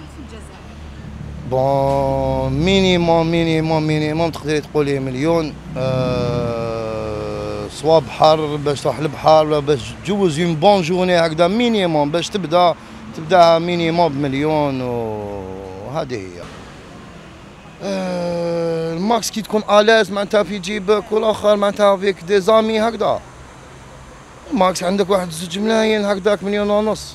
واحد في الجزائر. bon minimum minimum minimum تقدري تقولي مليون أه soit بحر باش تروح البحر ولا باش تجوز une bonne journée هكذا minimum باش تبدا تبدا minimum بمليون وهذه هي. أه ال max كي تكون à l'aise معناتها في جيبك والآخر معناتها فيك des amis هكذا. ال max عندك واحد زوج ملايين هكذاك مليون ونص.